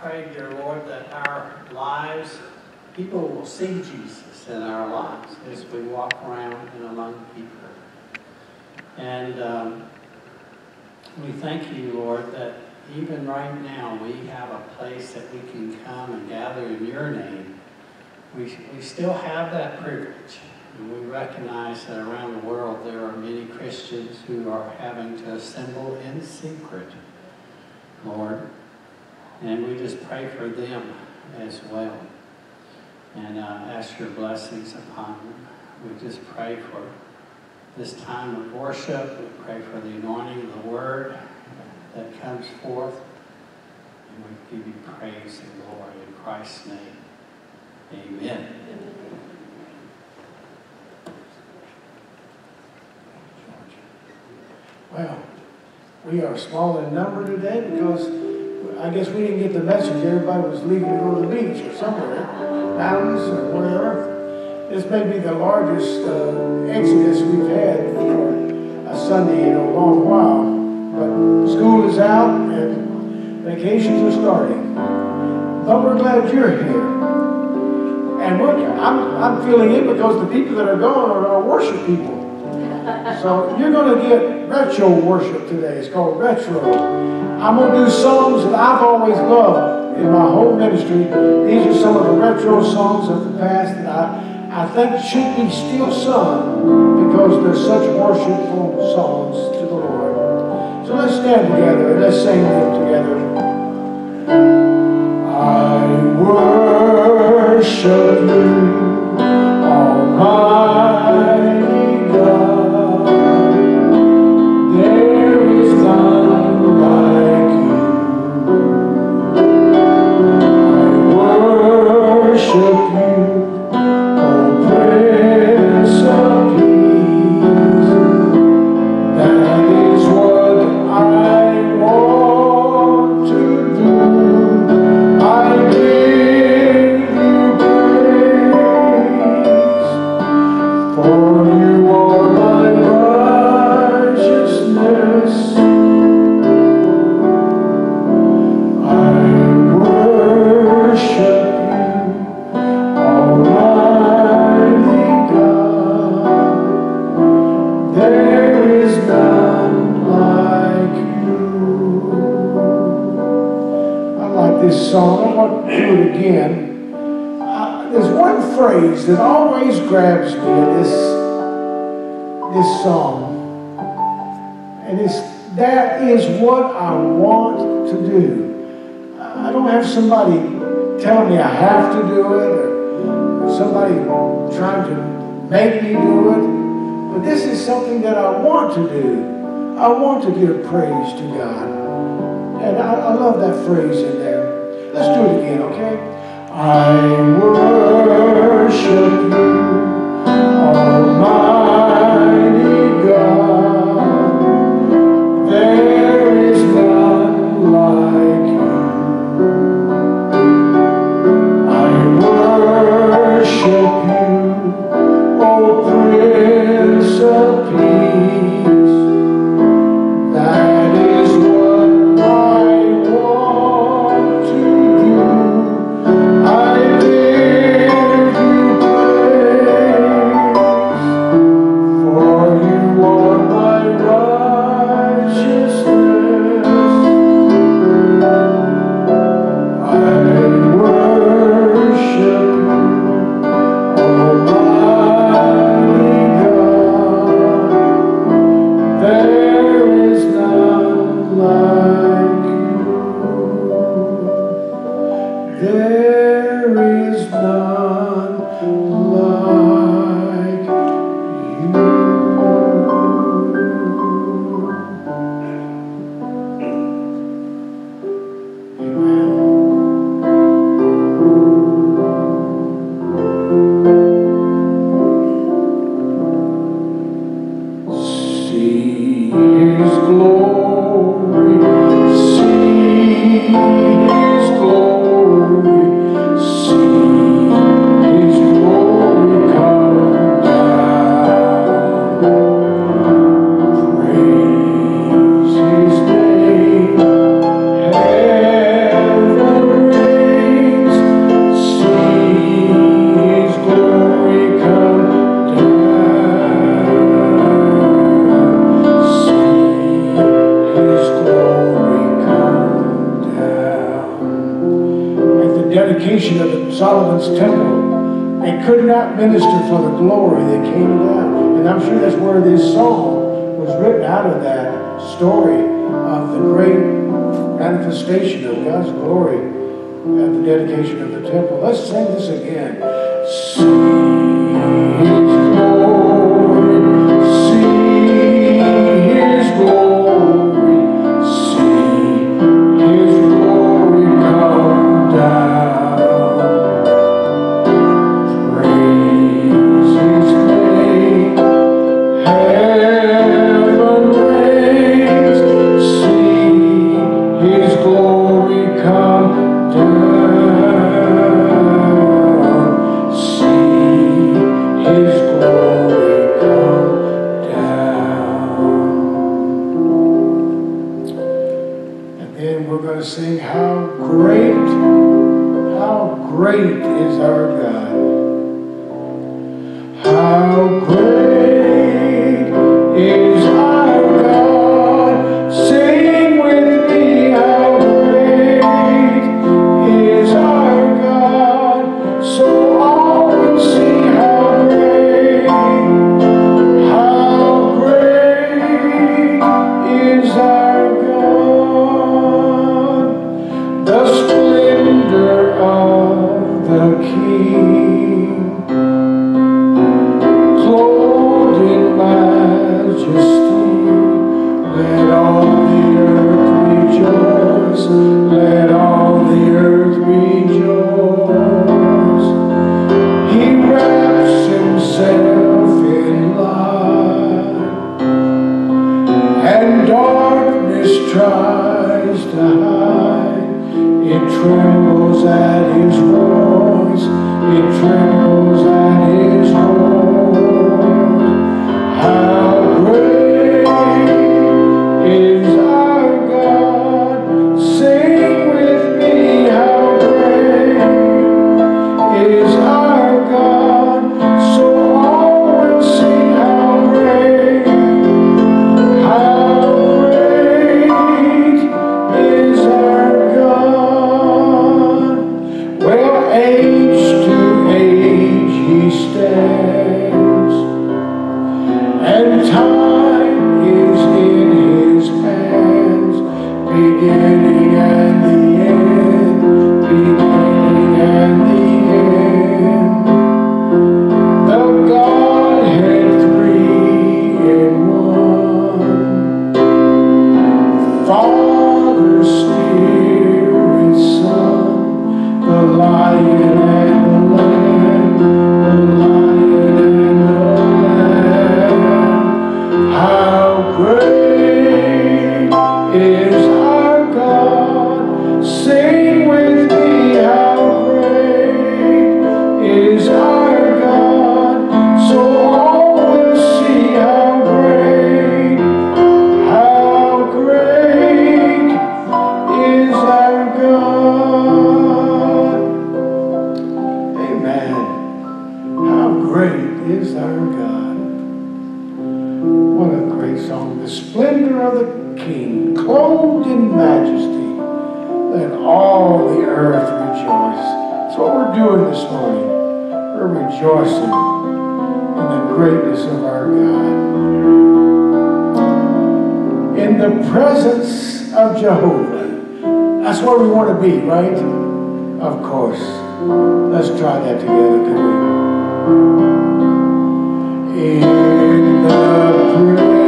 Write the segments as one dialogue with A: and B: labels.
A: pray, dear Lord, that our lives, people will see Jesus in our lives as we walk around and among people. And um, we thank you, Lord, that even right now we have a place that we can come and gather in your name. We, we still have that privilege. And we recognize that around the world there are many Christians who are having to assemble in secret, Lord. And we just pray for them as well. And uh, ask your blessings upon them. We just pray for this time of worship. We pray for the anointing of the word that comes forth. And we give you praise and glory in Christ's name. Amen.
B: Well, we are small in number today because I guess we didn't get the message. Everybody was leaving to go to the beach or somewhere, mountains or wherever. This may be the largest uh, exodus we've had for a Sunday in a long while. But school is out and vacations are starting. But we're glad you're here. And I'm, I'm feeling it because the people that are going are our worship people. So you're going to get retro worship today. It's called retro. I'm going to do songs that I've always loved in my whole ministry. These are some of the retro songs of the past that I, I think should be still sung because they're such worshipful songs to the Lord. So let's stand together and let's sing them together. I worship you, Almighty praise to God. God. What a great song. The splendor of the King, clothed in majesty. Let all the earth rejoice. That's what we're doing this morning. We're rejoicing in the greatness of our God. In the presence of Jehovah. That's where we want to be, right? Of course. Let's try that together, can we? in the prayer.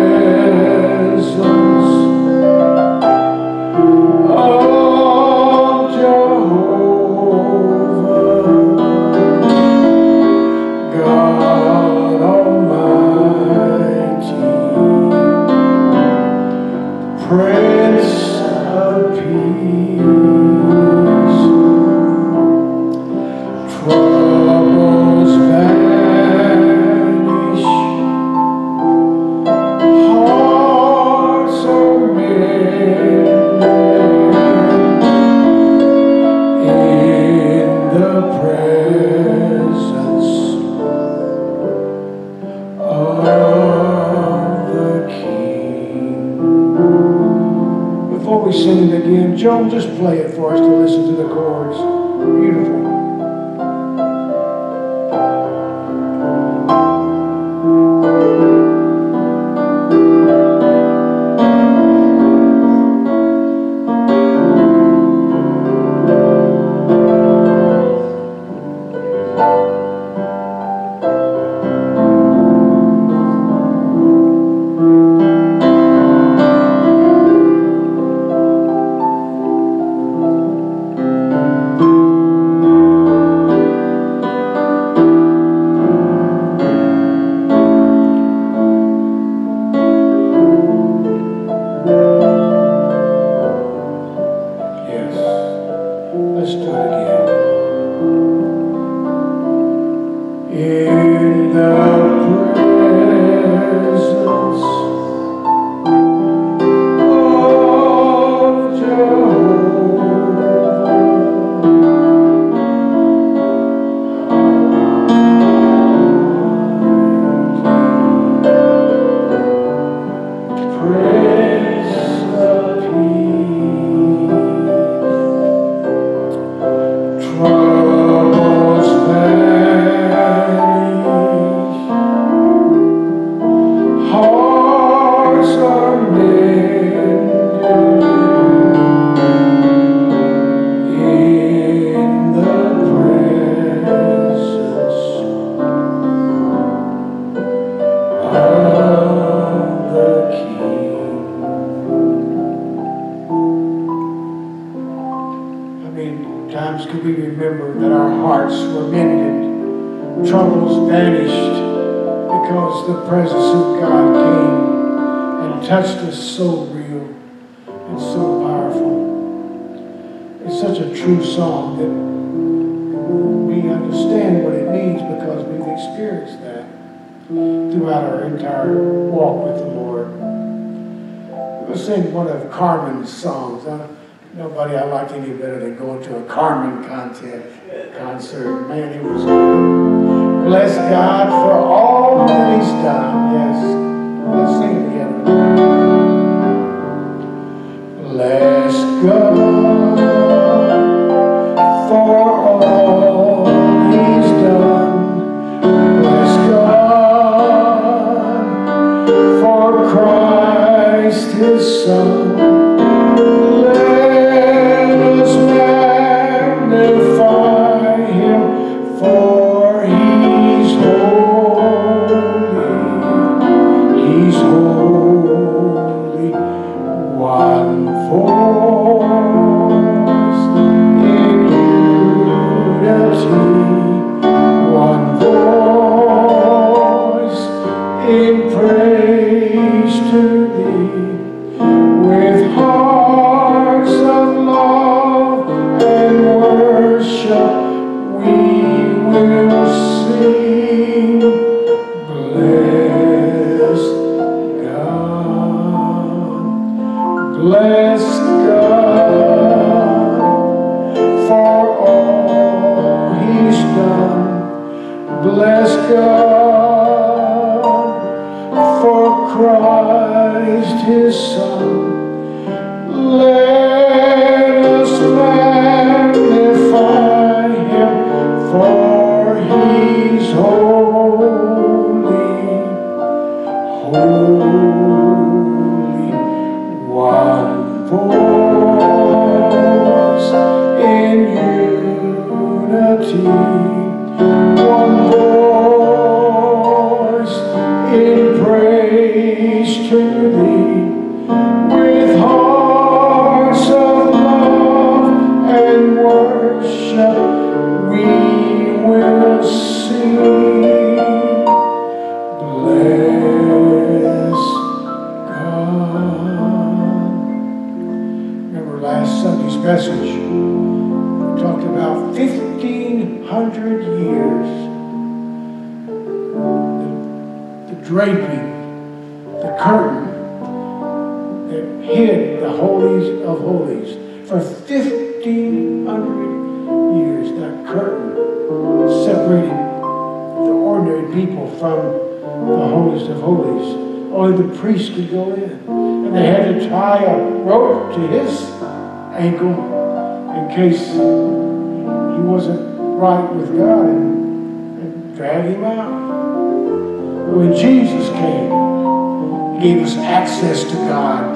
B: When Jesus came, he gave us access to God.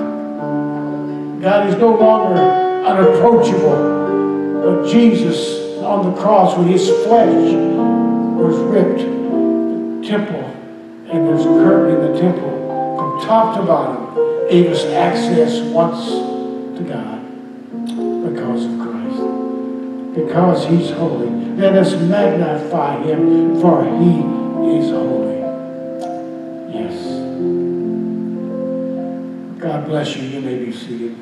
B: God is no longer unapproachable, but Jesus on the cross when his flesh was ripped, the temple, and there's a curtain in the temple from top to bottom, gave us access once to God because of Christ. Because he's holy. Let us magnify him, for he is holy. Bless you. You may be seated.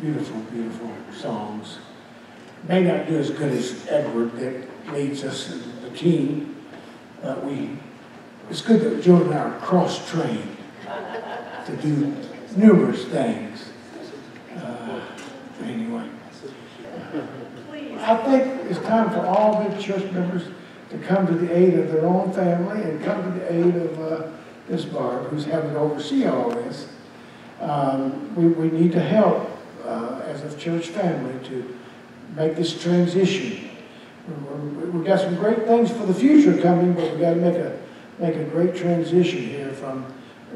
B: Beautiful, beautiful songs. May not do as good as Edward that leads us in the team, but we, it's good that Joe and I are cross-trained to do numerous things. Uh, Anyway. I think it's time for all the church members to come to the aid of their own family and come to the aid of uh, Miss Barb, who's having to oversee all this. Um, we, we need to help uh, as a church family to make this transition. We- We've got some great things for the future coming, but we've got to make a, make a great transition here from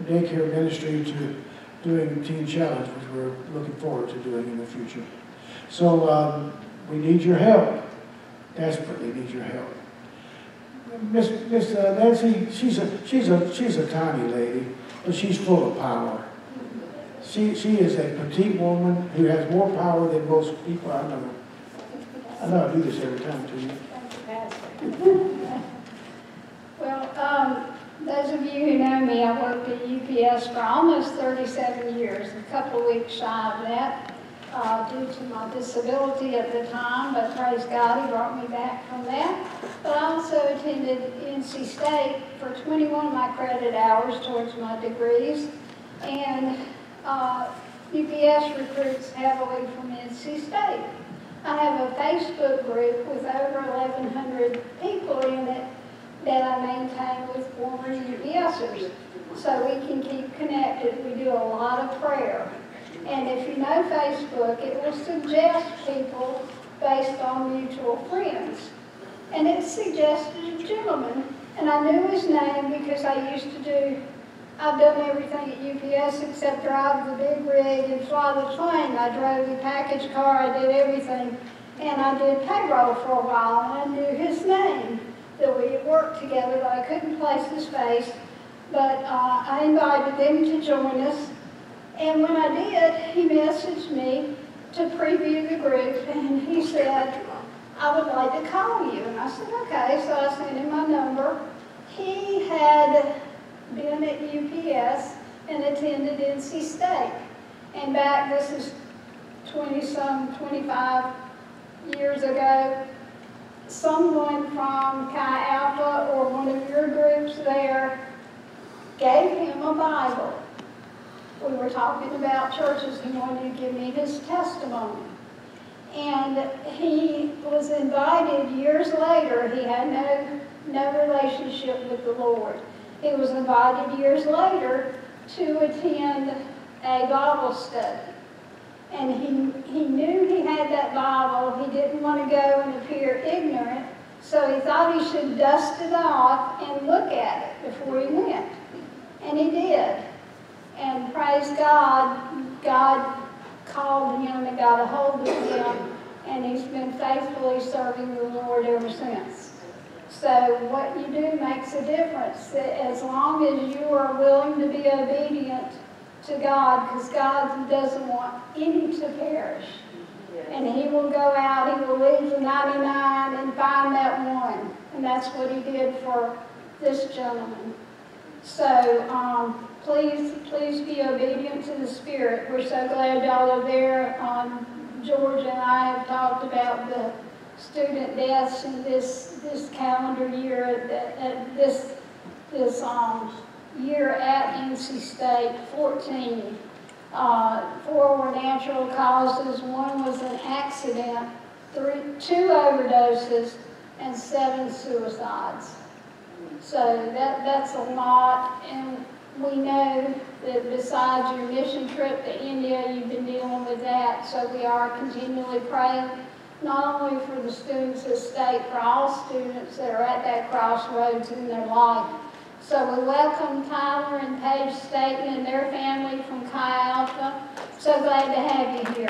B: daycare ministry to doing Teen Challenge, which we're looking forward to doing in the future. So um, we need your help, desperately need your help. Miss, Miss uh, Nancy, she's a, she's a, she's a tiny lady, but she's full of power. she, she is a petite woman who has more power than most people I know. I know I do this every time to you.
C: Well, um, those of you who know me, I worked at UPS for almost 37 years, a couple of weeks shy of that, uh, due to my disability at the time, but praise God, He brought me back from that. But I also attended NC State for 21 of my credit hours towards my degrees, and uh, UPS recruits heavily from NC State. I have a Facebook group with over 1,100 people in it that I maintain with former UPSers. So we can keep connected. We do a lot of prayer. And if you know Facebook, it will suggest people based on mutual friends. And it suggested a gentleman, and I knew his name because I used to do, I've done everything at UPS except drive the big rig and fly the plane. I drove the package car, I did everything. And I did payroll for a while, and I knew his name that we had worked together, but I couldn't place his face. But uh, I invited him to join us. And when I did, he messaged me to preview the group, and he said, I would like to call you. And I said, okay. So I sent him my number. He had been at UPS and attended NC State. And back, this is 20-some, 25 years ago, someone from Chi Alpha or one of your groups there gave him a Bible. We were talking about churches, he wanted to give me his testimony. And he was invited years later, he had no, no relationship with the Lord. He was invited years later to attend a Bible study. And he, he knew he had that Bible. He didn't want to go and appear ignorant. So he thought he should dust it off and look at it before he went. And he did. And praise God, God called him and got a hold of him. And he's been faithfully serving the Lord ever since. So what you do makes a difference. As long as you are willing to be obedient to God because God doesn't want any to perish. And he will go out, he will leave the 99 and find that one. And that's what he did for this gentleman. So um, please, please be obedient to the Spirit. We're so glad y'all are there. Um, George and I have talked about the student deaths in this, this calendar year, at, at this, this um, year at NC State, 14. Uh, four were natural causes, one was an accident, three, two overdoses, and seven suicides. So that, that's a lot, and we know that besides your mission trip to India, you've been dealing with that, so we are continually praying, not only for the students at State, for all students that are at that crossroads in their life, so we welcome Tyler and Paige Staten and their family from Chi Alpha. So glad to have you here.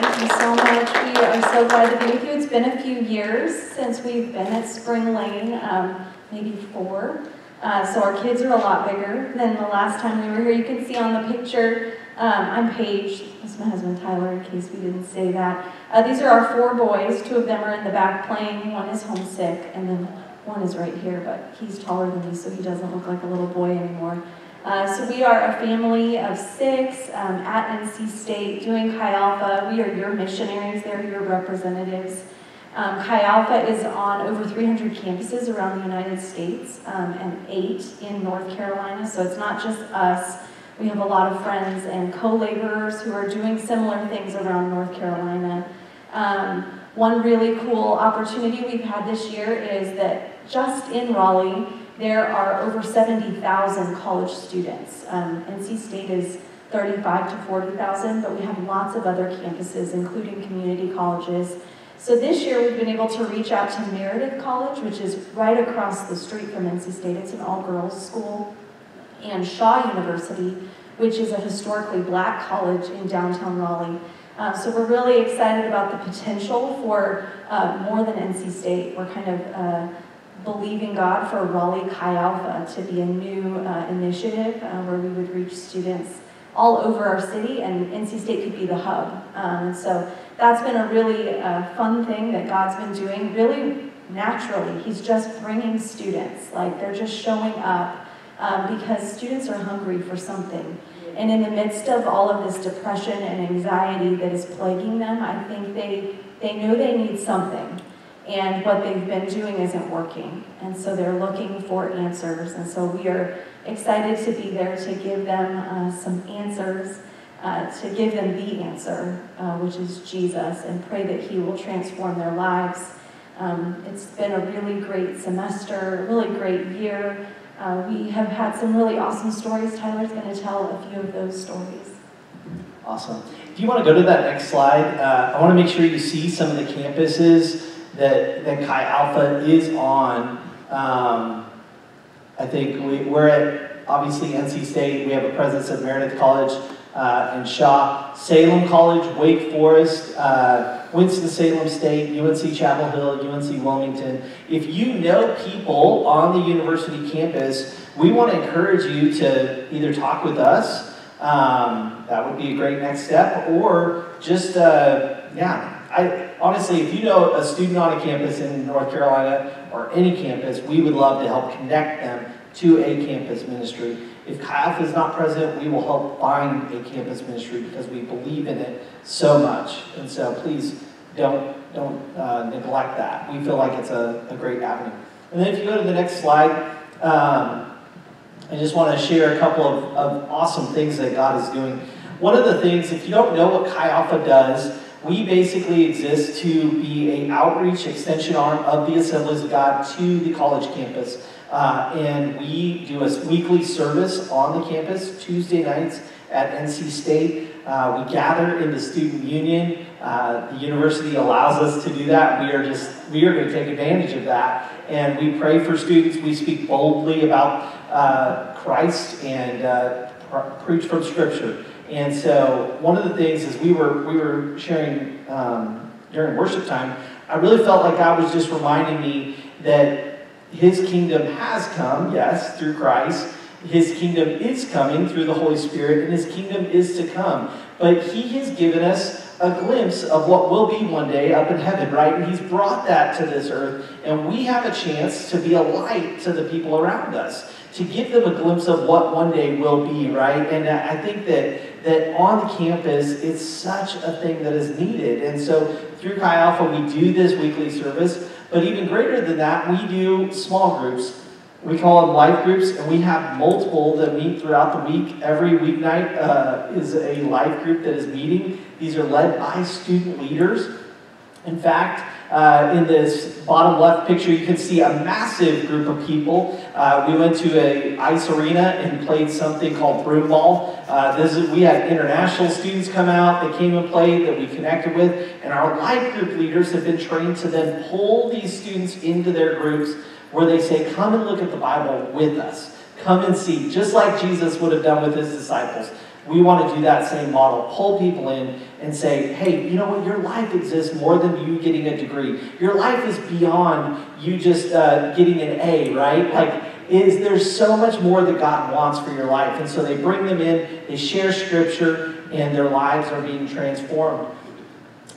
D: Thank you so much. We are so glad to be with you. It's been a few years since we've been at Spring Lane, um, maybe four. Uh, so our kids are a lot bigger than the last time we were here. You can see on the picture, um, I'm Paige. That's my husband Tyler, in case we didn't say that. Uh, these are our four boys. Two of them are in the back playing. One is homesick, and then one is right here, but he's taller than me, so he doesn't look like a little boy anymore. Uh, so we are a family of six um, at NC State doing Chi Alpha. We are your missionaries, they're your representatives. Um, Chi Alpha is on over 300 campuses around the United States um, and eight in North Carolina, so it's not just us. We have a lot of friends and co-laborers who are doing similar things around North Carolina. Um, one really cool opportunity we've had this year is that just in Raleigh, there are over 70,000 college students. Um, NC State is 35 to 40,000, but we have lots of other campuses, including community colleges. So this year we've been able to reach out to Meredith College, which is right across the street from NC State. It's an all-girls school. And Shaw University, which is a historically black college in downtown Raleigh. Uh, so we're really excited about the potential for uh, more than NC State. We're kind of uh, believing God for Raleigh Chi Alpha to be a new uh, initiative uh, where we would reach students all over our city, and NC State could be the hub. Um, so that's been a really uh, fun thing that God's been doing, really naturally. He's just bringing students, like they're just showing up um, because students are hungry for something. And in the midst of all of this depression and anxiety that is plaguing them, I think they, they know they need something. And what they've been doing isn't working. And so they're looking for answers. And so we are excited to be there to give them uh, some answers, uh, to give them the answer, uh, which is Jesus, and pray that He will transform their lives. Um, it's been a really great semester, really great year. Uh, we have had some really awesome stories. Tyler's going to tell a few of those stories.
E: Awesome. If you want to go to that next slide, uh, I want to make sure you see some of the campuses that, that Chi Alpha is on. Um, I think we, we're at, obviously, NC State. We have a presence at Meredith College uh, and Shaw, Salem College, Wake Forest, uh, Winston-Salem State, UNC Chapel Hill, UNC Wilmington. If you know people on the university campus, we want to encourage you to either talk with us, um, that would be a great next step, or just, uh, yeah, I, honestly, if you know a student on a campus in North Carolina or any campus, we would love to help connect them to a campus ministry. If Alpha is not present, we will help find a campus ministry because we believe in it so much. And so please don't, don't uh, neglect that. We feel like it's a, a great avenue. And then if you go to the next slide, um, I just want to share a couple of, of awesome things that God is doing. One of the things, if you don't know what Chi Alpha does, we basically exist to be an outreach extension arm of the Assemblies of God to the college campus. Uh, and we do a weekly service on the campus Tuesday nights at NC State. Uh, we gather in the student union. Uh, the university allows us to do that. We are just we are going to take advantage of that, and we pray for students. We speak boldly about uh, Christ and uh, preach from Scripture. And so, one of the things is we were we were sharing um, during worship time. I really felt like God was just reminding me that his kingdom has come, yes, through Christ. His kingdom is coming through the Holy Spirit, and his kingdom is to come. But he has given us a glimpse of what will be one day up in heaven, right? And he's brought that to this earth, and we have a chance to be a light to the people around us, to give them a glimpse of what one day will be, right? And I think that, that on the campus, it's such a thing that is needed. And so through Chi Alpha, we do this weekly service. But even greater than that, we do small groups. We call them life groups, and we have multiple that meet throughout the week. Every weeknight uh, is a life group that is meeting. These are led by student leaders. In fact, uh, in this bottom left picture, you can see a massive group of people. Uh, we went to a ice arena and played something called broom ball. Uh, this is, we had international students come out that came and played that we connected with, and our life group leaders have been trained to then pull these students into their groups where they say, "Come and look at the Bible with us. Come and see," just like Jesus would have done with his disciples. We want to do that same model. Pull people in and say, hey, you know what? Your life exists more than you getting a degree. Your life is beyond you just uh, getting an A, right? Like, is there's so much more that God wants for your life. And so they bring them in, they share scripture, and their lives are being transformed.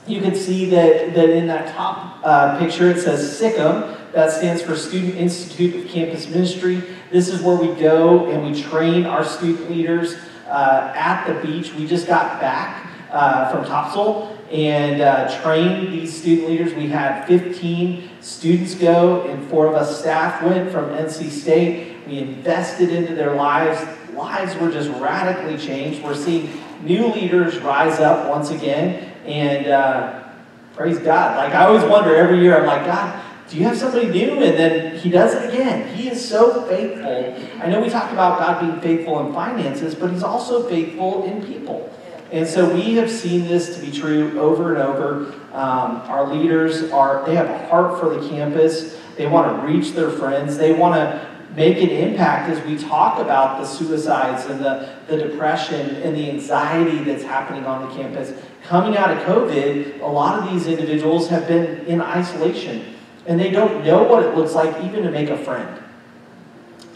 E: You can see that, that in that top uh, picture it says SICM. That stands for Student Institute of Campus Ministry. This is where we go and we train our student leaders uh, at the beach. We just got back uh, from Topsail and uh, trained these student leaders. We had 15 students go, and four of us staff went from NC State. We invested into their lives. Lives were just radically changed. We're seeing new leaders rise up once again, and uh, praise God. Like I always wonder every year, I'm like, God, do you have somebody new? And then he does it again. He is so faithful. I know we talked about God being faithful in finances, but he's also faithful in people. And so we have seen this to be true over and over. Um, our leaders are, they have a heart for the campus. They want to reach their friends. They want to make an impact as we talk about the suicides and the, the depression and the anxiety that's happening on the campus. Coming out of COVID, a lot of these individuals have been in isolation and they don't know what it looks like even to make a friend.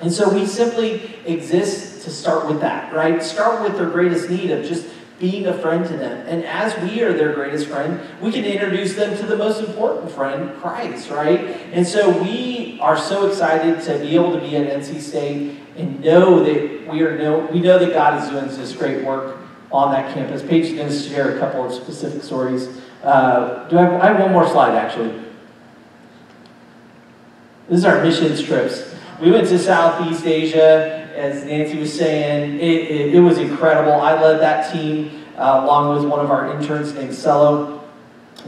E: And so we simply exist to start with that, right? Start with their greatest need of just being a friend to them. And as we are their greatest friend, we can introduce them to the most important friend, Christ, right? And so we are so excited to be able to be at NC State and know that we are know we know that God is doing this great work on that campus. Paige is going to share a couple of specific stories. Uh, do I have, I have one more slide actually. This is our missions trips. We went to Southeast Asia, as Nancy was saying. It, it, it was incredible. I led that team uh, along with one of our interns named Cello.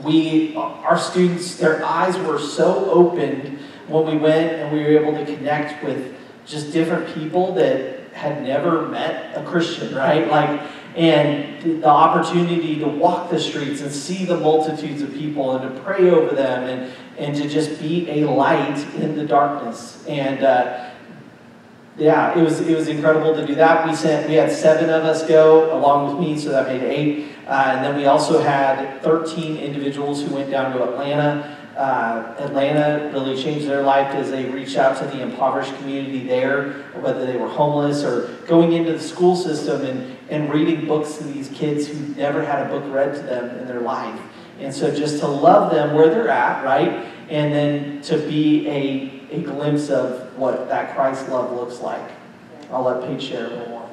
E: We, our students, their eyes were so opened when we went and we were able to connect with just different people that had never met a Christian, right? Like, and the opportunity to walk the streets and see the multitudes of people and to pray over them and, and to just be a light in the darkness. And uh, yeah, it was it was incredible to do that. We sent we had seven of us go along with me, so that made eight. Uh, and then we also had 13 individuals who went down to Atlanta. Uh, Atlanta really changed their life as they reached out to the impoverished community there, whether they were homeless or going into the school system and, and reading books to these kids who never had a book read to them in their life. And so just to love them where they're at, right? And then to be a, a glimpse of what that Christ love looks like. I'll let Pete share more.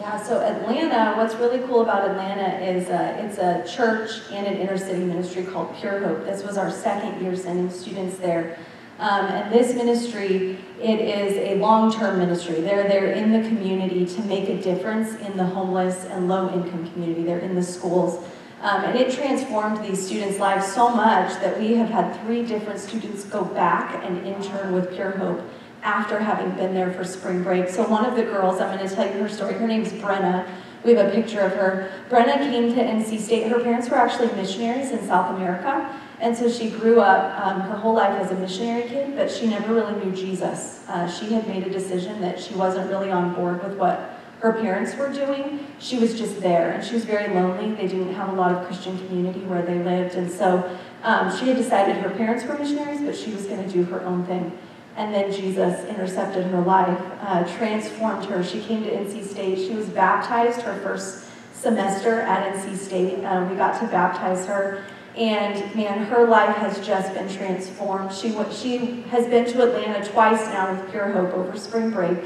D: Yeah, so Atlanta, what's really cool about Atlanta is uh, it's a church and an inner city ministry called Pure Hope. This was our second year sending students there. Um, and this ministry, it is a long-term ministry. They're there in the community to make a difference in the homeless and low-income community. They're in the schools. Um, and it transformed these students' lives so much that we have had three different students go back and intern with Pure Hope after having been there for spring break. So one of the girls, I'm going to tell you her story. Her name's Brenna. We have a picture of her. Brenna came to NC State. Her parents were actually missionaries in South America. And so she grew up um, her whole life as a missionary kid, but she never really knew Jesus. Uh, she had made a decision that she wasn't really on board with what her parents were doing. She was just there, and she was very lonely. They didn't have a lot of Christian community where they lived, and so um, she had decided her parents were missionaries, but she was going to do her own thing. And then Jesus intercepted her life, uh, transformed her. She came to NC State. She was baptized her first semester at NC State. Um, we got to baptize her. And man, her life has just been transformed. She, she has been to Atlanta twice now with Pure Hope over spring break.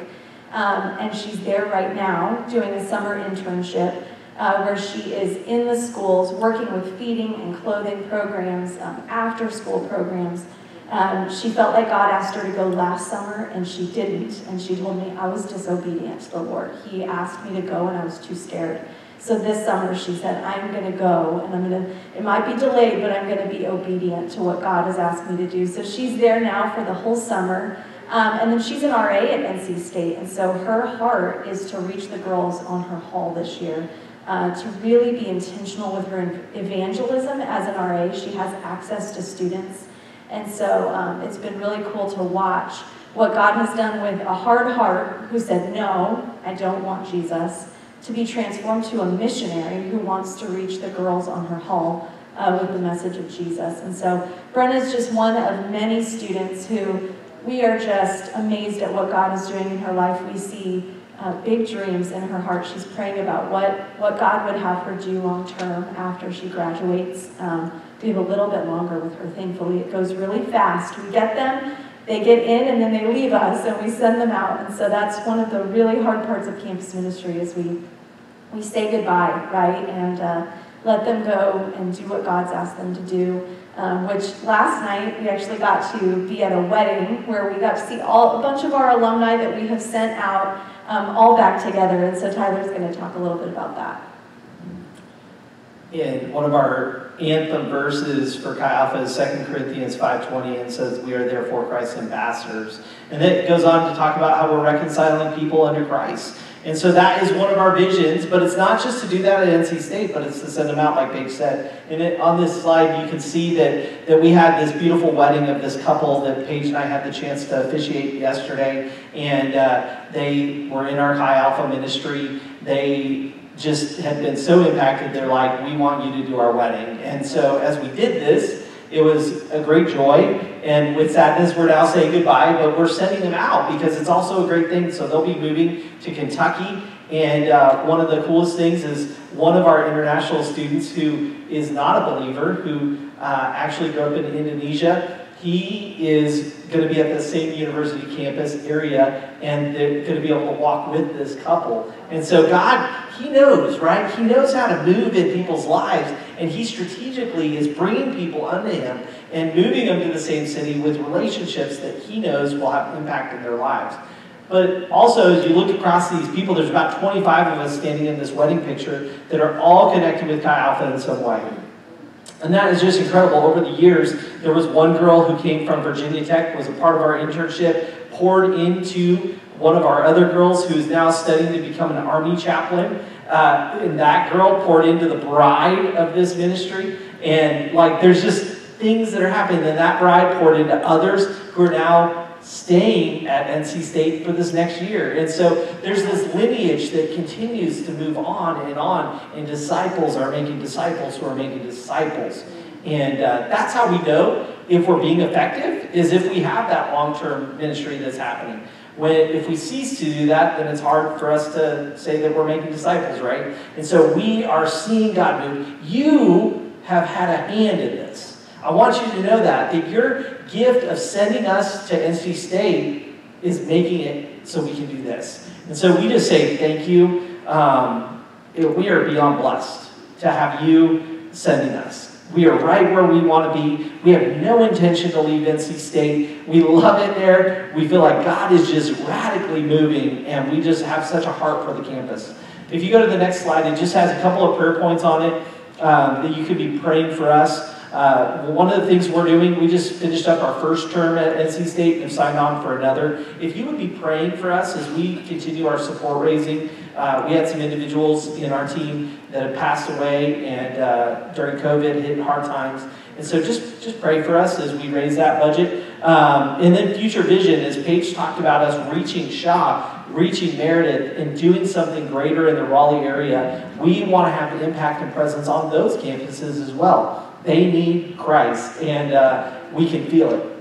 D: Um, and she's there right now doing a summer internship uh, where she is in the schools working with feeding and clothing programs, um, after school programs. Um, she felt like God asked her to go last summer and she didn't. And she told me, I was disobedient to the Lord. He asked me to go and I was too scared. So this summer she said, I'm going to go and I'm going to, it might be delayed, but I'm going to be obedient to what God has asked me to do. So she's there now for the whole summer. Um, and then she's an RA at NC State, and so her heart is to reach the girls on her hall this year, uh, to really be intentional with her evangelism as an RA. She has access to students, and so um, it's been really cool to watch what God has done with a hard heart who said, No, I don't want Jesus, to be transformed to a missionary who wants to reach the girls on her hall. Uh, with the message of Jesus. And so Brenna's just one of many students who we are just amazed at what God is doing in her life. We see uh, big dreams in her heart. She's praying about what, what God would have her do long term after she graduates. Um, we have a little bit longer with her, thankfully. It goes really fast. We get them, they get in, and then they leave us, and we send them out. And so that's one of the really hard parts of campus ministry is we, we say goodbye, right? And uh, let them go and do what God's asked them to do. Um, which last night we actually got to be at a wedding where we got to see all a bunch of our alumni that we have sent out um, all back together. And so Tyler's going to talk a little bit about that.
E: In one of our anthem verses for Chi Alpha is 2 Corinthians 5.20 and says, we are therefore Christ's ambassadors. And then it goes on to talk about how we're reconciling people under Christ. And so that is one of our visions, but it's not just to do that at NC State, but it's to send them out, like Paige said. And it, on this slide, you can see that, that we had this beautiful wedding of this couple that Paige and I had the chance to officiate yesterday. And uh, they were in our Chi Alpha ministry. They just had been so impacted, they're like, we want you to do our wedding. And so as we did this, It was a great joy, and with sadness, we're now saying goodbye, but we're sending them out because it's also a great thing. So they'll be moving to Kentucky, and uh, one of the coolest things is one of our international students who is not a believer, who uh, actually grew up in Indonesia. He is going to be at the same university campus area, and they're going to be able to walk with this couple. And so God, He knows, right? He knows how to move in people's lives, and He strategically is bringing people unto Him and moving them to the same city with relationships that He knows will have impact in their lives. But also, as you look across these people, there's about 25 of us standing in this wedding picture that are all connected with Chi Alpha in some way. And that is just incredible. Over the years, there was one girl who came from Virginia Tech, was a part of our internship, poured into one of our other girls who's now studying to become an army chaplain. Uh, and that girl poured into the bride of this ministry. And like, there's just things that are happening. And that bride poured into others who are now staying at NC State for this next year. And so there's this lineage that continues to move on and on, and disciples are making disciples who are making disciples. And uh, that's how we know if we're being effective, is if we have that long-term ministry that's happening. When, if we cease to do that, then it's hard for us to say that we're making disciples, right? And so we are seeing God move. You have had a hand in this. I want you to know that, that your gift of sending us to NC State is making it so we can do this. And so we just say thank you. Um, we are beyond blessed to have you sending us. We are right where we want to be. We have no intention to leave NC State. We love it there. We feel like God is just radically moving, and we just have such a heart for the campus. If you go to the next slide, it just has a couple of prayer points on it um, that you could be praying for us. Uh, one of the things we're doing, we just finished up our first term at NC State and signed on for another. If you would be praying for us as we continue our support raising, uh, we had some individuals in our team that have passed away and uh, during COVID hit hard times. And so just, just pray for us as we raise that budget. Um, and then future vision, as Paige talked about us reaching Shaw, reaching Meredith, and doing something greater in the Raleigh area, we want to have an impact and presence on those campuses as well. They need Christ, and uh, we can feel it.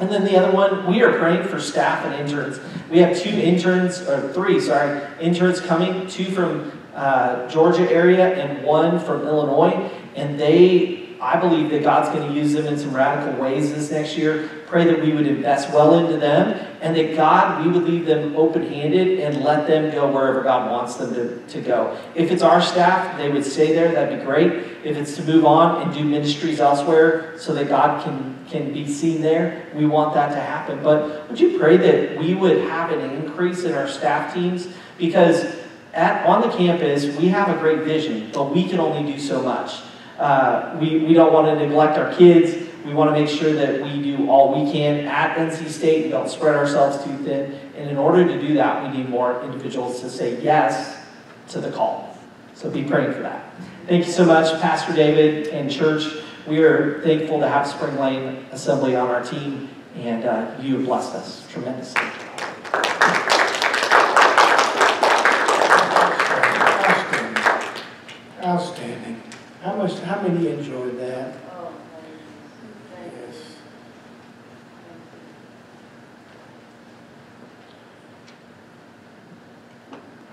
E: And then the other one, we are praying for staff and interns. We have two interns, or three, sorry, interns coming, two from uh, Georgia area and one from Illinois, and they I believe that God's going to use them in some radical ways this next year. Pray that we would invest well into them and that God, we would leave them open handed and let them go wherever God wants them to, to go. If it's our staff, they would stay there, that'd be great. If it's to move on and do ministries elsewhere so that God can, can be seen there, we want that to happen. But would you pray that we would have an increase in our staff teams? Because at, on the campus, we have a great vision, but we can only do so much. Uh, we, we don't want to neglect our kids. We want to make sure that we do all we can at NC State. We don't spread ourselves too thin. And in order to do that, we need more individuals to say yes to the call. So be praying for that. Thank you so much, Pastor David and church. We are thankful to have Spring Lane Assembly on our team, and uh, you have blessed us tremendously.
B: Outstanding. Outstanding. How much, how many enjoyed that? Yes.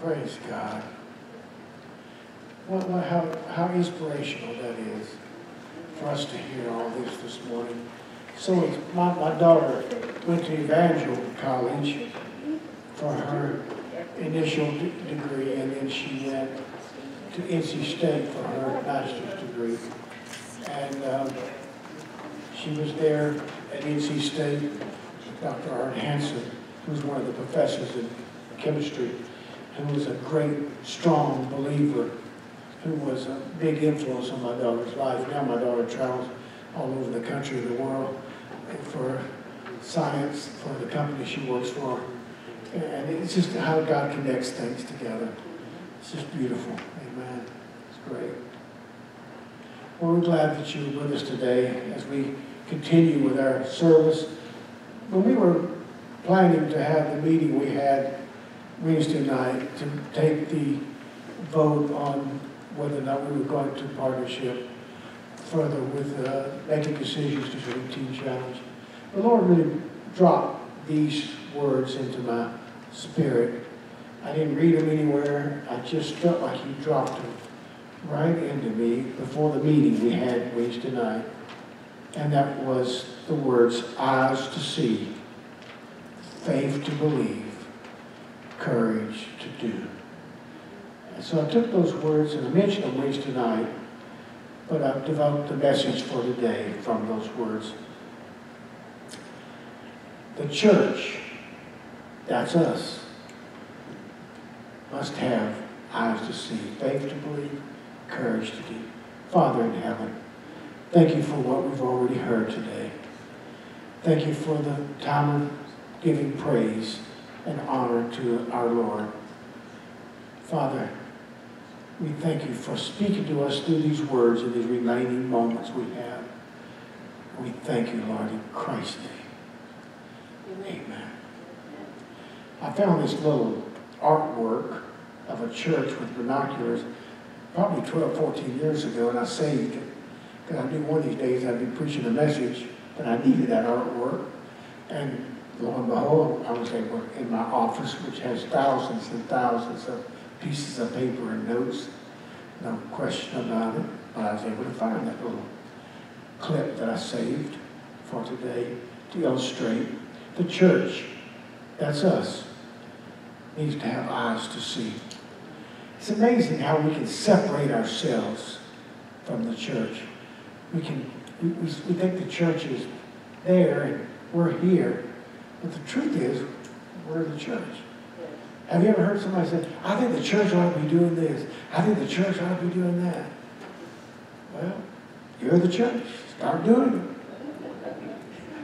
B: Praise God. What, what, how, how inspirational that is for us to hear all this this morning. So my, my daughter went to Evangel College for her initial de- degree, and then she went to NC State for her master's degree. And um, she was there at NC State with Dr. Art Hansen, who's one of the professors in chemistry, who was a great, strong believer, who was a big influence on my daughter's life. Now my daughter travels all over the country and the world for science, for the company she works for. And it's just how God connects things together. It's just beautiful. Amen. It's great. Well, we're glad that you were with us today as we continue with our service. When we were planning to have the meeting we had Wednesday night to take the vote on whether or not we were going to partnership, further with uh, making decisions concerning Teen Challenge. The Lord really dropped these words into my spirit. I didn't read them anywhere. I just felt like He dropped them right into me before the meeting we had Wednesday night. And that was the words, eyes to see, faith to believe, courage to do. And so I took those words and I mentioned them Wednesday night, but I've developed the message for today from those words. The church, that's us, must have eyes to see, faith to believe, courage to do. Father in heaven, thank you for what we've already heard today. Thank you for the time of giving praise and honor to our Lord. Father, we thank you for speaking to us through these words in these remaining moments we have. We thank you, Lord, in Christ's name. Amen. I found this little artwork of a church with binoculars probably 12, 14 years ago, and I saved it. Because I knew one of these days I'd be preaching a message, but I needed that artwork. And lo and behold, I was able, in my office, which has thousands and thousands of pieces of paper and notes, no question about it, but I was able to find that little clip that I saved for today to illustrate the church, that's us, needs to have eyes to see. It's amazing how we can separate ourselves from the church. We can, we, we, think the church is there and we're here, but the truth is, we're the church. Have you ever heard somebody say, I think the church ought to be doing this. I think the church ought to be doing that. Well, you're the church. Start doing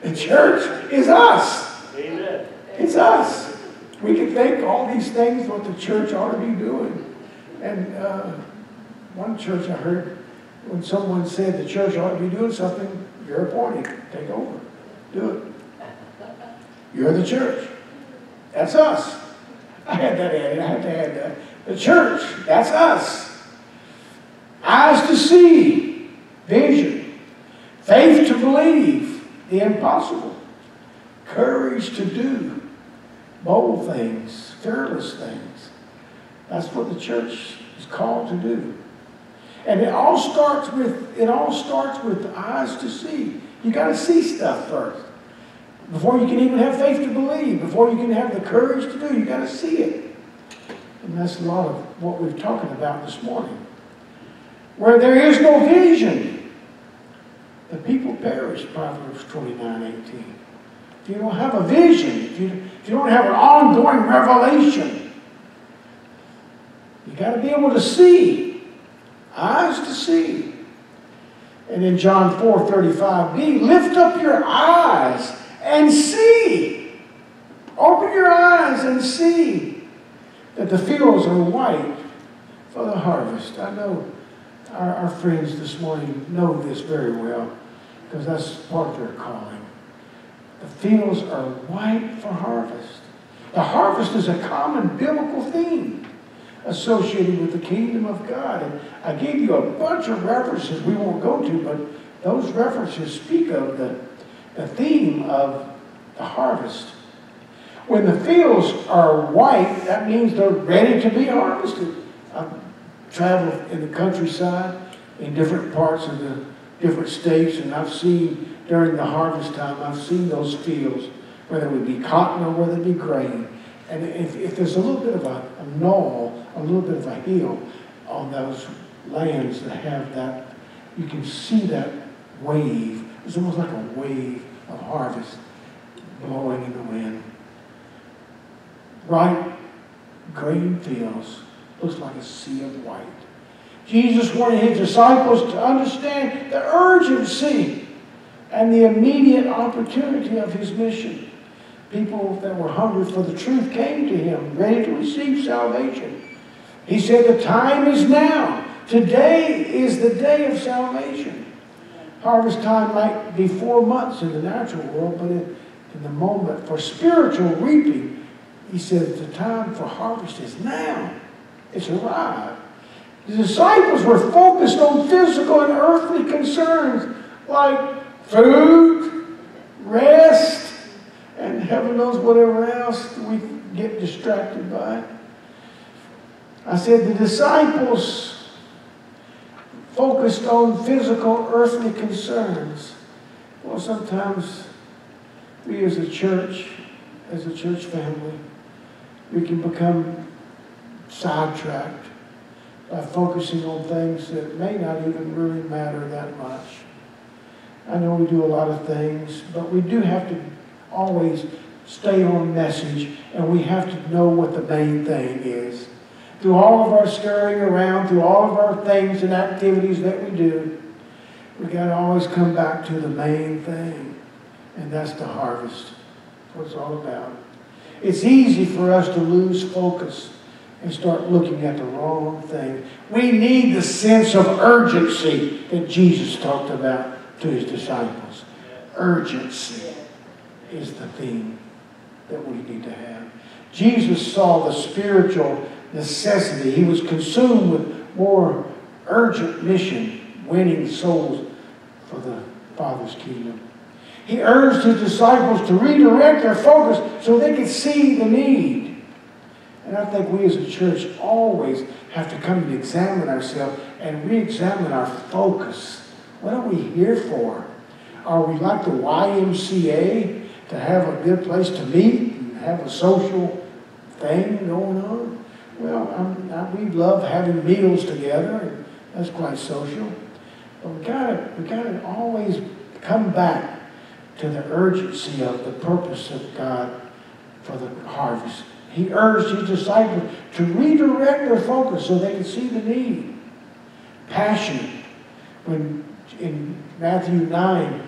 B: it. The church is us.
F: Amen.
B: It's us. We can think all these things what the church ought to be doing. And uh, one church I heard, when someone said the church ought to be doing something, you're appointed. Take over. Do it. You're the church. That's us. I had that added. I had to add that. The church, that's us. Eyes to see, vision. Faith to believe, the impossible. Courage to do, bold things, fearless things. That's what the church is called to do. And it all starts with it all starts with eyes to see. You got to see stuff first. Before you can even have faith to believe, before you can have the courage to do, you got to see it. And that's a lot of what we're talking about this morning. Where there is no vision, the people perish, Proverbs 29 18. If you don't have a vision, if you, if you don't have an ongoing revelation, you got to be able to see, eyes to see. And in John 4 35b, lift up your eyes and see. Open your eyes and see that the fields are white for the harvest. I know our, our friends this morning know this very well because that's part of their calling. The fields are white for harvest. The harvest is a common biblical theme associated with the kingdom of God. And I gave you a bunch of references we won't go to, but those references speak of the, the theme of the harvest. When the fields are white, that means they're ready to be harvested. I've traveled in the countryside in different parts of the different states, and I've seen during the harvest time, I've seen those fields, whether it be cotton or whether it be grain. And if, if there's a little bit of a, a knoll, a little bit of a hill on those lands that have that, you can see that wave. It's almost like a wave of harvest blowing in the wind. Bright green fields looks like a sea of white. Jesus wanted his disciples to understand the urgency and the immediate opportunity of his mission. People that were hungry for the truth came to him, ready to receive salvation. He said, The time is now. Today is the day of salvation. Harvest time might be four months in the natural world, but in, in the moment for spiritual reaping, he said, The time for harvest is now. It's arrived. The disciples were focused on physical and earthly concerns like food, rest, and heaven knows whatever else we get distracted by. I said the disciples focused on physical, earthly concerns. Well, sometimes we as a church, as a church family, we can become sidetracked by focusing on things that may not even really matter that much. I know we do a lot of things, but we do have to always stay on message and we have to know what the main thing is. Through all of our scurrying around, through all of our things and activities that we do, we got to always come back to the main thing, and that's the harvest. That's what it's all about. It's easy for us to lose focus and start looking at the wrong thing. We need the sense of urgency that Jesus talked about to his disciples. Urgency is the theme that we need to have. Jesus saw the spiritual necessity. He was consumed with more urgent mission, winning souls for the Father's kingdom. He urged his disciples to redirect their focus so they could see the need. And I think we as a church always have to come and examine ourselves and re-examine our focus. What are we here for? Are we like the YMCA to have a good place to meet and have a social thing going on? Well, I'm, I, we love having meals together, that's quite social. But we gotta, we gotta always come back to the urgency of the purpose of God for the harvest. He urged his disciples to redirect their focus so they could see the need. Passion. When in Matthew 9,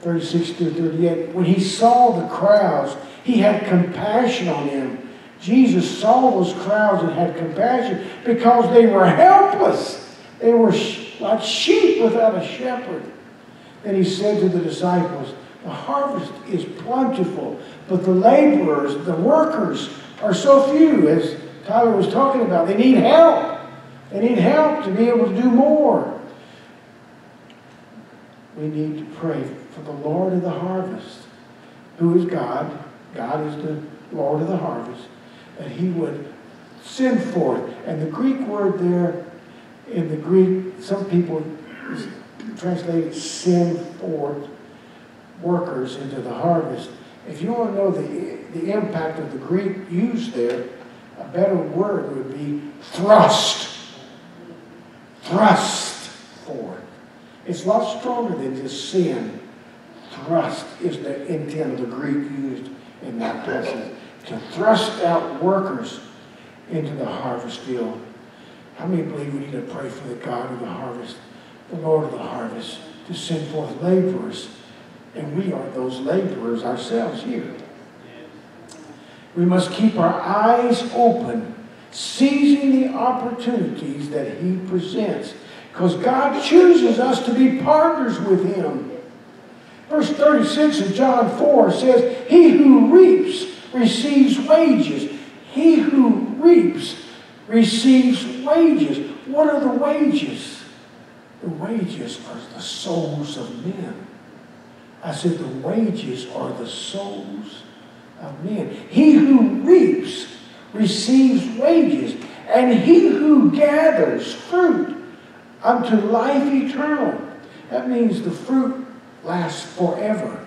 B: 36 through 38, when he saw the crowds, he had compassion on them. Jesus saw those crowds and had compassion because they were helpless. They were like sheep without a shepherd. And he said to the disciples, The harvest is plentiful, but the laborers, the workers, are so few, as Tyler was talking about. They need help. They need help to be able to do more. We need to pray for the Lord of the harvest, who is God. God is the Lord of the harvest, that He would send forth. And the Greek word there, in the Greek, some people translate send forth workers into the harvest. If you want to know the, the impact of the Greek used there, a better word would be thrust. Thrust forth. It's a lot stronger than just sin. Thrust is the intent of the Greek used in that passage. To thrust out workers into the harvest field. How many believe we need to pray for the God of the harvest, the Lord of the harvest, to send forth laborers? And we are those laborers ourselves here. We must keep our eyes open, seizing the opportunities that He presents. Because God chooses us to be partners with Him. Verse 36 of John 4 says, He who reaps receives wages. He who reaps receives wages. What are the wages? The wages are the souls of men. I said the wages are the souls of men. He who reaps receives wages, and he who gathers fruit unto life eternal. That means the fruit lasts forever.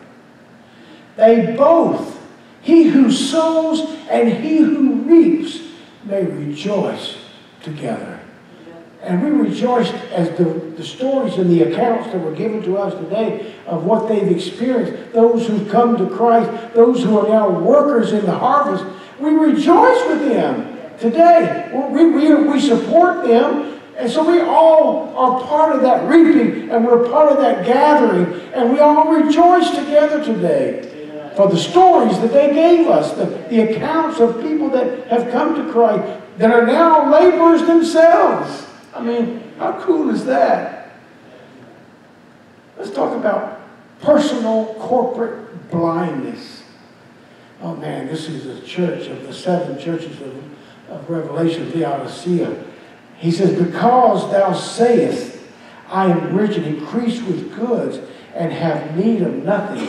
B: They both, he who sows and he who reaps, may rejoice together. And we rejoiced as the, the stories and the accounts that were given to us today of what they've experienced, those who've come to Christ, those who are now workers in the harvest. We rejoice with them today. We, we, we support them. And so we all are part of that reaping and we're part of that gathering. And we all rejoice together today for the stories that they gave us, the, the accounts of people that have come to Christ that are now laborers themselves. I mean, how cool is that? Let's talk about personal corporate blindness. Oh man, this is a church of the seven churches of, of Revelation, Laodicea. He says, Because thou sayest, I am rich and increased with goods and have need of nothing.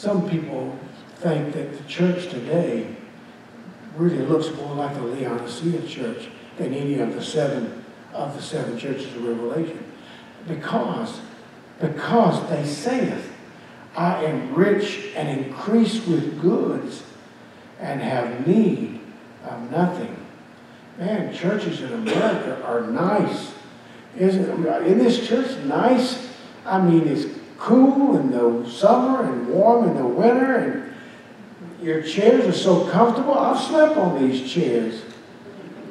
B: Some people think that the church today really looks more like the Laodicea church than any of the seven of the seven churches of Revelation. Because, because they saith, I am rich and increased with goods and have need of nothing. Man, churches in America are nice. Isn't, in this church nice? I mean, it's cool in the summer and warm in the winter, and your chairs are so comfortable. I've slept on these chairs.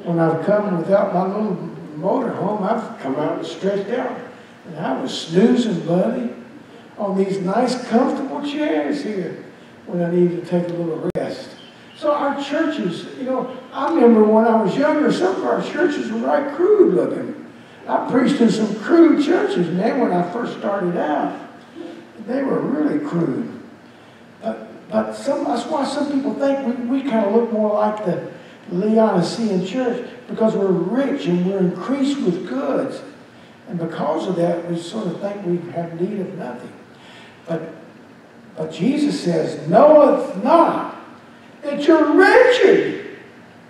B: When I've come without my little motor home, I've come out and stretched out. And I was snoozing, buddy, on these nice, comfortable chairs here when I needed to take a little rest. So our churches, you know, I remember when I was younger, some of our churches were right crude looking. I preached in some crude churches, man, when I first started out. They were really crude. But, but some, that's why some people think we, we kind of look more like the Laodicean church because we're rich and we're increased with goods. And because of that, we sort of think we have need of nothing. But, but Jesus says, knoweth not that you're wretched.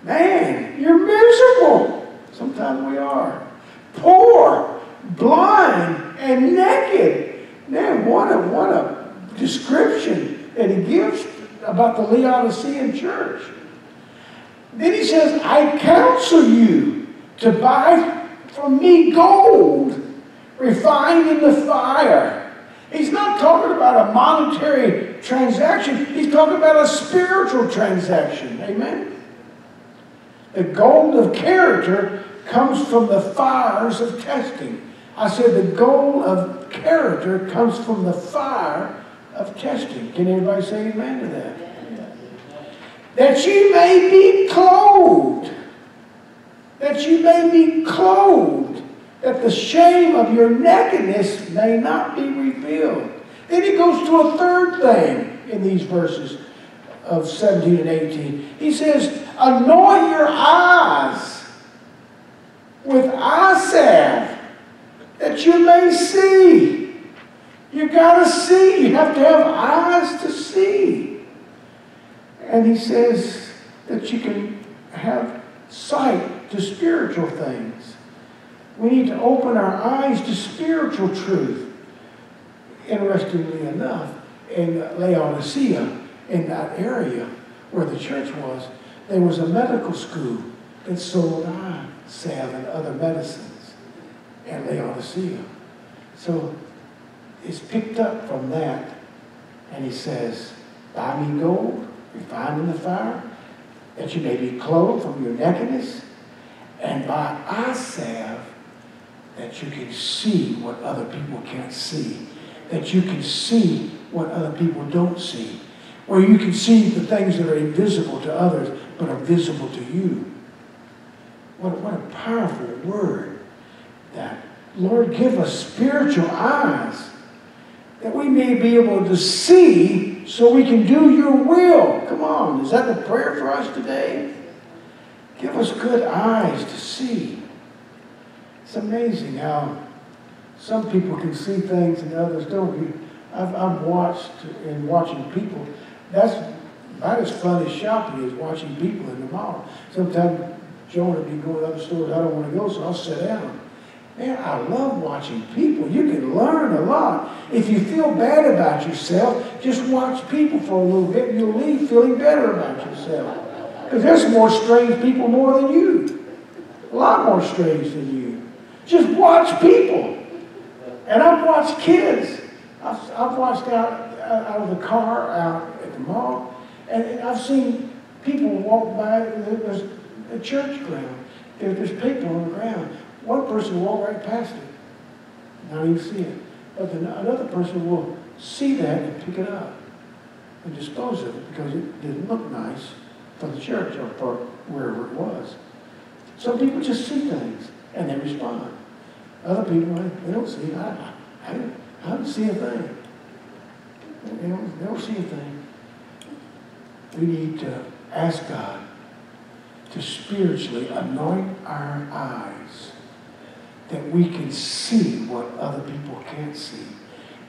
B: Man, you're miserable. Sometimes we are. Poor, blind, and naked. Man, what a, what a description that he gives about the Laodicean church. Then he says, I counsel you to buy from me gold refined in the fire. He's not talking about a monetary transaction. He's talking about a spiritual transaction. Amen? The gold of character comes from the fires of testing. I said the gold of character comes from the fire of testing. Can anybody say amen to that? That you may be clothed. That you may be clothed. That the shame of your nakedness may not be revealed. Then he goes to a third thing in these verses of 17 and 18. He says, Anoint your eyes with eye salve that you may see. You got to see. You have to have eyes to see. And he says that you can have sight to spiritual things. We need to open our eyes to spiritual truth. Interestingly enough, in Laodicea, in that area where the church was, there was a medical school that sold eye salve and other medicines in Laodicea. So it's picked up from that, and he says, Buy me gold, refined in the fire, that you may be clothed from your nakedness, and buy eye salve, that you can see what other people can't see, that you can see what other people don't see, where you can see the things that are invisible to others but are visible to you. What, what a powerful word that. Lord, give us spiritual eyes that we may be able to see so we can do your will. Come on, is that the prayer for us today? Give us good eyes to see. It's amazing how some people can see things and others don't. I've, I've watched and watching people. That's about as fun as shopping is watching people in the mall. Sometimes Joan would be going to other stores. I don't want to go, so I'll sit down. Man, I love watching people. You can learn a lot. If you feel bad about yourself, just watch people for a little bit and you'll leave feeling better about yourself. Because there's more strange people more than you. A lot more strange than you. Just watch people. And I've watched kids. I've, I've watched out, out of the car, out at the mall, and I've seen people walk by, there's a church ground. There, there's people on the ground. One person will walk right past it, not even see it. But then another person will see that and pick it up and dispose of it because it didn't look nice for the church or for wherever it was. Some people just see things and they respond. Other people, they don't see it. I, I, I don't see a thing. They don't, they don't see a thing. We need to ask God to spiritually anoint our eyes that we can see what other people can't see.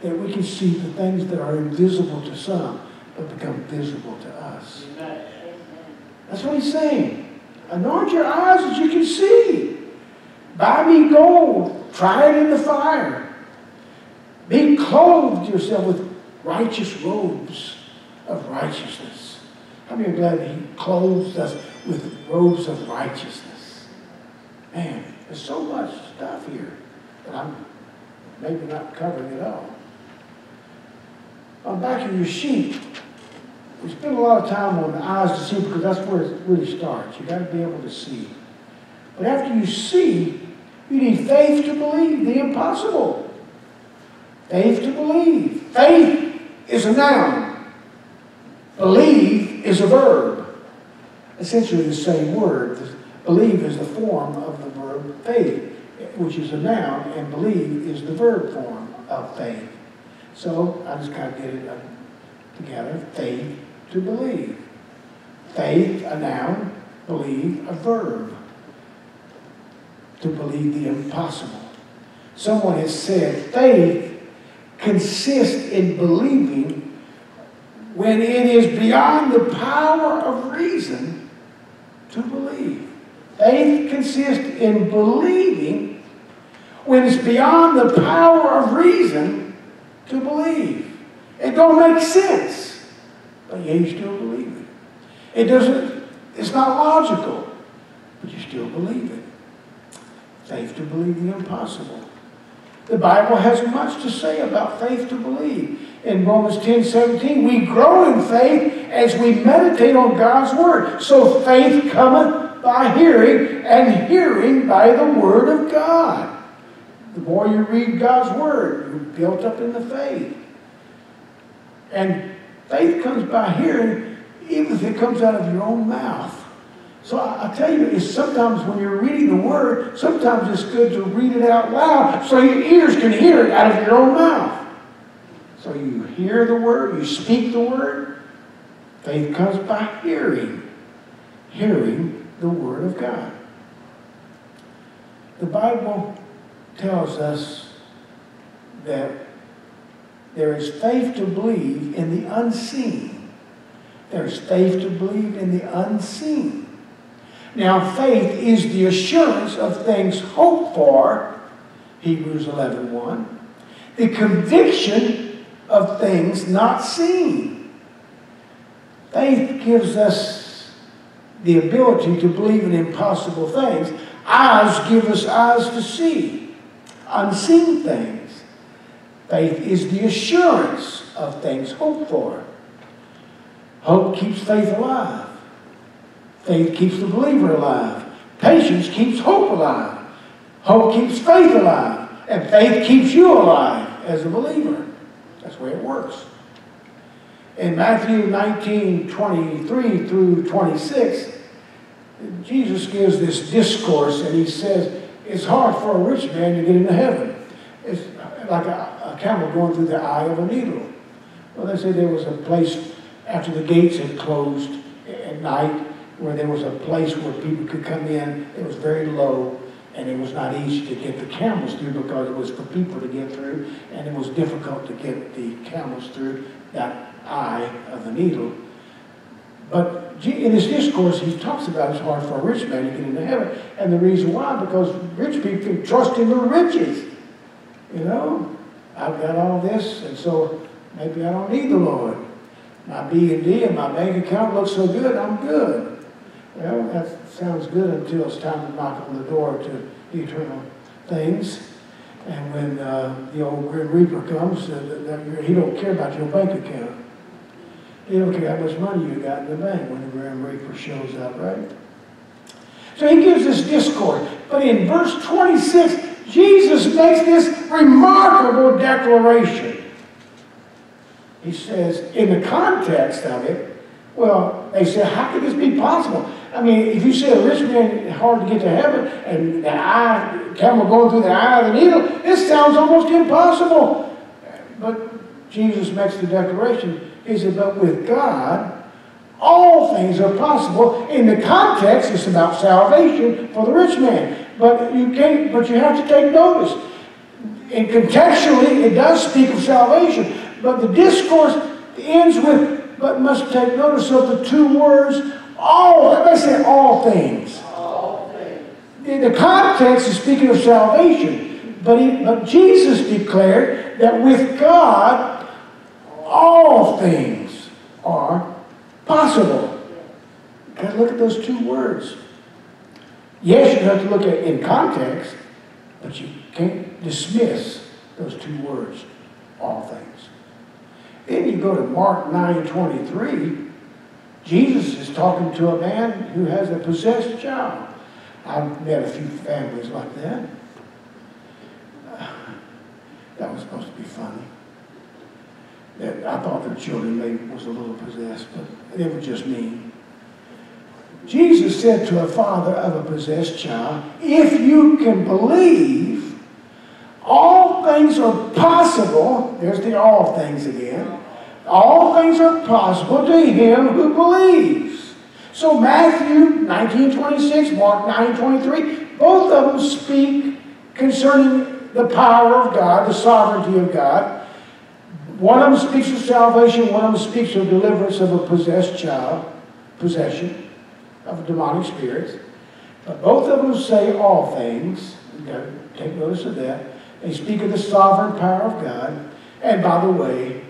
B: That we can see the things that are invisible to some but become visible to us. That's what he's saying. Anoint your eyes that you can see. Buy me gold. Try it in the fire. Be clothed yourself with righteous robes of righteousness. How many are glad that he clothes us with robes of righteousness? Man, there's so much stuff here that I'm maybe not covering it all. On the back of your sheet, we spend a lot of time on the eyes to see because that's where it really starts. You got to be able to see. But after you see, you need faith to believe the impossible. Faith to believe. Faith is a noun. Believe is a verb. Essentially the same word. Believe is the form of the verb faith, which is a noun, and believe is the verb form of faith. So I just kind of get it uh, together. Faith to believe. Faith, a noun, believe, a verb. To believe the impossible. Someone has said faith consists in believing when it is beyond the power of reason to believe. Faith consists in believing when it's beyond the power of reason to believe. It don't make sense, but yet you still believe it. It doesn't, it's not logical, but you still believe it. Faith to believe the impossible. The Bible has much to say about faith to believe. In Romans 10 17, we grow in faith as we meditate on God's Word. So faith cometh by hearing, and hearing by the Word of God. The more you read God's Word, you're built up in the faith. And faith comes by hearing, even if it comes out of your own mouth. So I, I tell you, it's sometimes when you're reading the Word, sometimes it's good to read it out loud so your ears can hear it out of your own mouth. So you hear the Word, you speak the Word. Faith comes by hearing, hearing the Word of God. The Bible tells us that there is faith to believe in the unseen. There's faith to believe in the unseen. Now, faith is the assurance of things hoped for, Hebrews 11 1. The conviction of things not seen. Faith gives us the ability to believe in impossible things. Eyes give us eyes to see unseen things. Faith is the assurance of things hoped for. Hope keeps faith alive. Faith keeps the believer alive. Patience keeps hope alive. Hope keeps faith alive. And faith keeps you alive as a believer. That's the way it works. In Matthew 19, 23 through 26, Jesus gives this discourse and he says, it's hard for a rich man to get into heaven. It's like a, a camel going through the eye of a needle. Well, they say there was a place after the gates had closed at night where there was a place where people could come in. It was very low, and it was not easy to get the camels through because it was for people to get through, and it was difficult to get the camels through that eye of the needle. But in his discourse, he talks about it's hard for a rich man to get into heaven. And the reason why, because rich people trust in their riches. You know, I've got all this, and so maybe I don't need the Lord. My B and my bank account looks so good, I'm good. Well, that sounds good until it's time to knock on the door to eternal things. And when uh, the old Grim Reaper comes, uh, he don't care about your bank account. He don't care how much money you got in the bank when the Grim Reaper shows up, right? So he gives this discourse. But in verse 26, Jesus makes this remarkable declaration. He says, in the context of it, well, they say, how could this be possible? I mean, if you say a rich man hard to get to heaven and the eye, camel going through the eye of the needle, it sounds almost impossible. But Jesus makes the declaration. He said, but with God, All things are possible. In the context, it's about salvation for the rich man. But you can't, but you have to take notice. And contextually, it does speak of salvation. But the discourse ends with, but must take notice of the two words, all. Everybody say all things. In the context is speaking of salvation. But, he, but Jesus declared that with God, all things are possible. Gotta look at those two words. Yes, you have to look at it in context, but you can't dismiss those two words, all things. Then you go to Mark 9 23. Jesus is talking to a man who has a possessed child. I've met a few families like that. That was supposed to be funny. That I thought their children maybe was a little possessed, but they were just me. Jesus said to a father of a possessed child, If you can believe, all things are possible. There's the all things again. All things are possible to him who believes. So Matthew 19:26, Mark 9:23, both of them speak concerning the power of God, the sovereignty of God. One of them speaks of salvation, one of them speaks of deliverance of a possessed child, possession of demonic spirits. But both of them say all things. You've got to take notice of that. They speak of the sovereign power of God. And by the way,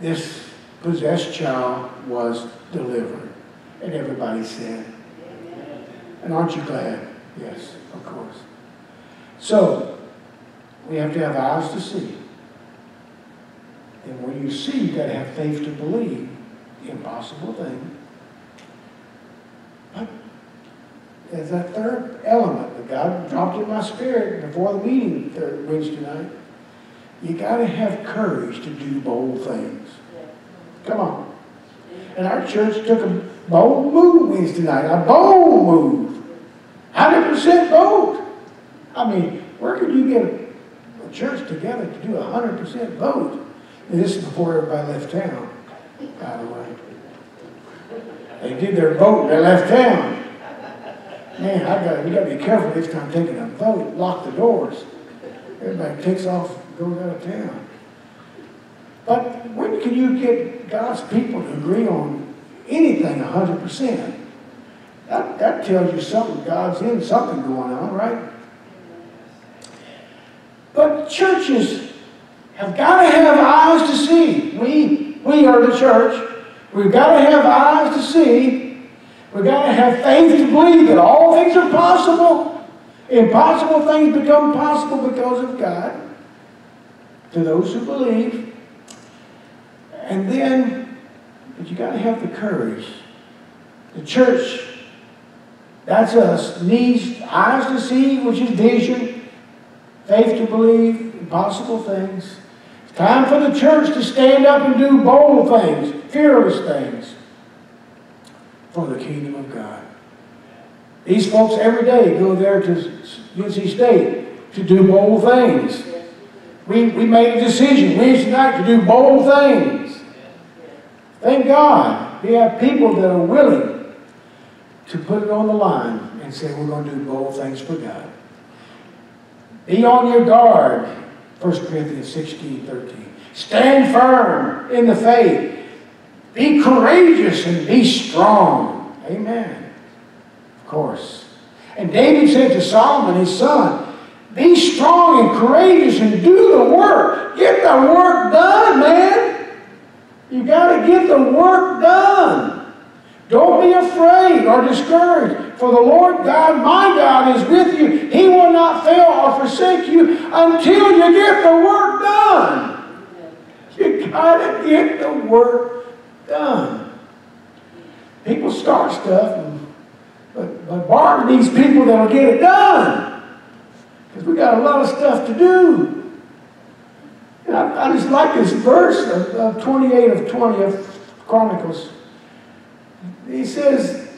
B: this possessed child was delivered. And everybody said, and aren't you glad? Yes, of course. So, we have to have eyes to see. And when you see, you've got to have faith to believe the impossible thing. But there's that third element that God dropped in my spirit before the meeting Wednesday night. You got to have courage to do bold things. Come on. And our church took a bold move Wednesday night, a bold move. 100% bold. I mean, where could you get a, a church together to do 100% vote? And this is before everybody left town, by the way. They did their vote, and they left town. Man, I got you got to be careful next time taking a vote. Lock the doors. Everybody takes off, goes out of town. But when can you get God's people to agree on anything 100%? That, that tells you something, God's in something going on, right? But churches have got to have eyes to see. We, we are the church. We've got to have eyes to see. We've got to have faith to believe that all things are possible. Impossible things become possible because of God to those who believe. And then, but you got to have the courage. The church, that's us, needs eyes to see, which is vision, faith to believe, impossible things. Time for the church to stand up and do bold things, fearless things for the kingdom of God. These folks every day go there to NC State to do bold things. We, we made a decision Wednesday night to do bold things. Thank God we have people that are willing to put it on the line and say we're going to do bold things for God. Be on your guard, 1 Corinthians 16, 13. Stand firm in the faith. Be courageous and be strong. Amen. Of course. And David said to Solomon, his son, be strong and courageous and do the work. Get the work done, man. You got to get the work done. Don't be afraid or discouraged, for the Lord God, my God, is with you. He will not fail or forsake you until you get the work done. You got to get the work done. People start stuff, but, but Barb needs people that'll get it done. Because we got a lot of stuff to do. I, I just like this verse of, of 28 of 20 of Chronicles. He says,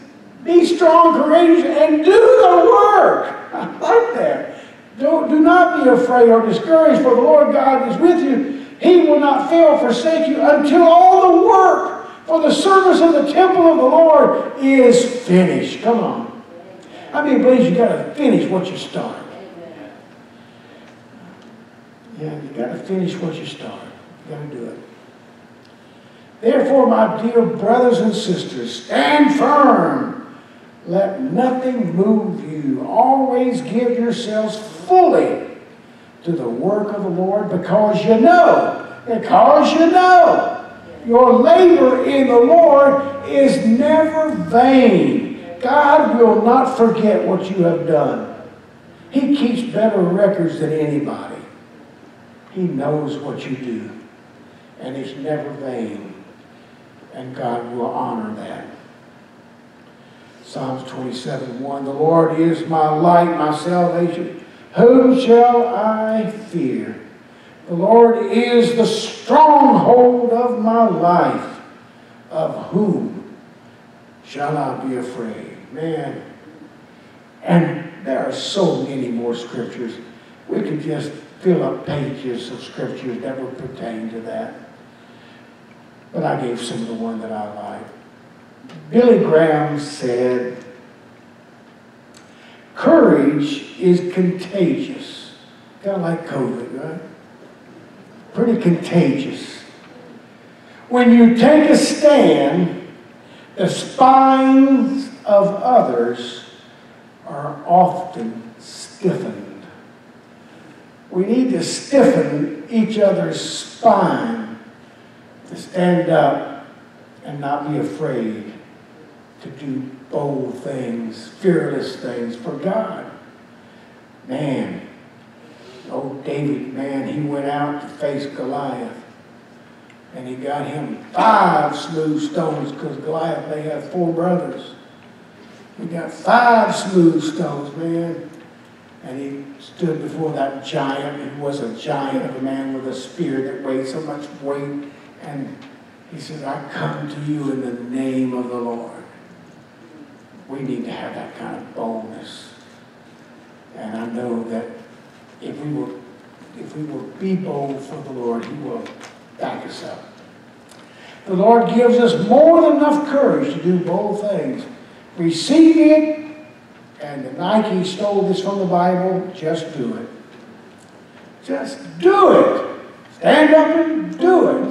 B: Be strong, courageous, and do the work. I like that. Don't, do not be afraid or discouraged, for the Lord God is with you. He will not fail or forsake you until all the work For the service of the temple of the Lord is finished. Come on. How many believes you got to finish what you start? Yeah, you got to finish what you start. You got to do it. Therefore, my dear brothers and sisters, stand firm. Let nothing move you. Always give yourselves fully to the work of the Lord because you know, because you know, your labor in the Lord is never vain. God will not forget what you have done. He keeps better records than anybody. He knows what you do, and it's never vain. And God will honor that. Psalms 27 1 The Lord is my light, my salvation. Whom shall I fear? The Lord is the stronghold of my life. Of whom shall I be afraid? Man. And there are so many more scriptures. We could just fill up pages of scriptures that would pertain to that. But I gave some of the one that I like. Billy Graham said, Courage is contagious. Kind of like COVID, right? Pretty contagious. When you take a stand, the spines of others are often stiffened. We need to stiffen each other's spine to stand up and not be afraid to do bold things, fearless things for God. Man, old David, man, he went out to face Goliath. And he got him five smooth stones because Goliath may have four brothers. He got five smooth stones, man. And he stood before that giant. He was a giant of a man with a spear that weighed so much weight. And he said, I come to you in the name of the Lord. We need to have that kind of boldness. And I know that if we will, if we will be bold for the Lord, He will back us up. The Lord gives us more than enough courage to do bold things. Receive it, and the Nike stole this from the Bible, just do it. Just do it. Stand up and do it.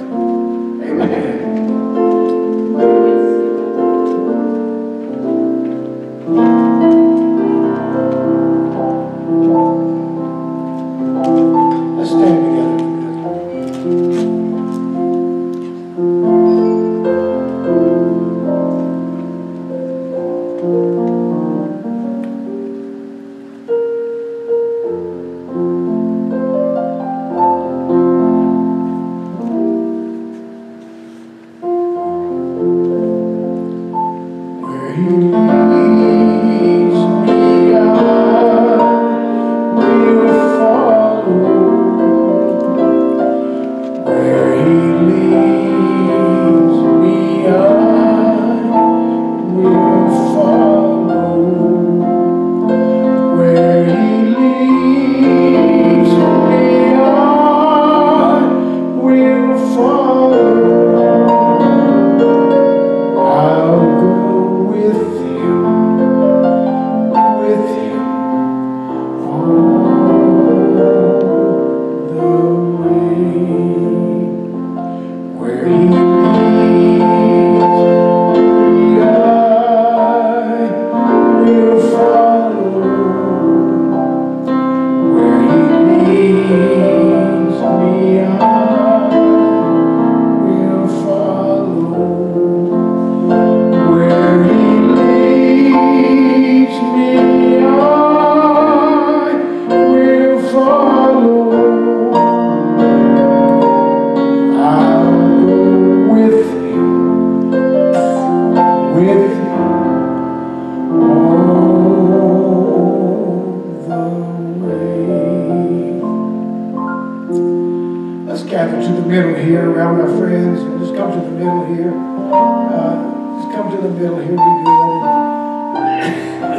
B: are my friends. Just come to the middle here. Uh, just come to the middle here. Be good.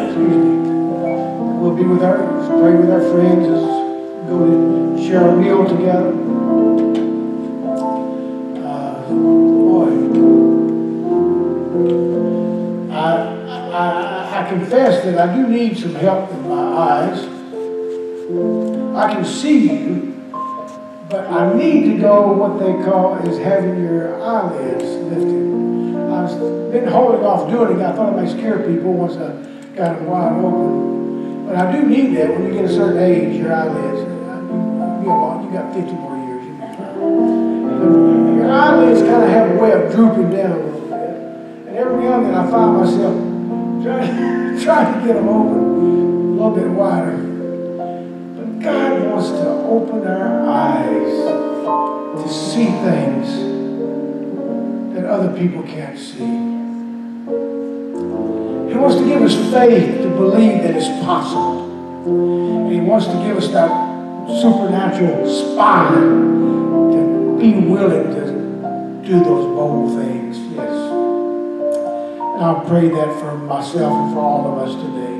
B: Excuse me. We'll be with our, pray with our friends. Just go to share a meal together. Uh, boy. I, I, I confess that I do need some help with my eyes. I can see you but I need to go what they call is having your eyelids lifted. I've been holding off doing it. I thought it might scare people once I got them wide open. But I do need that when you get a certain age, your eyelids. You, you, you got 50 more years. Your eyelids kind of have a way of drooping down a little bit. And every now and then I find myself trying, trying to get them open a little bit wider. God wants to open our eyes to see things that other people can't see. He wants to give us faith to believe that it's possible. And He wants to give us that supernatural spine to be willing to do those bold things. Yes. And I'll pray that for myself and for all of us today.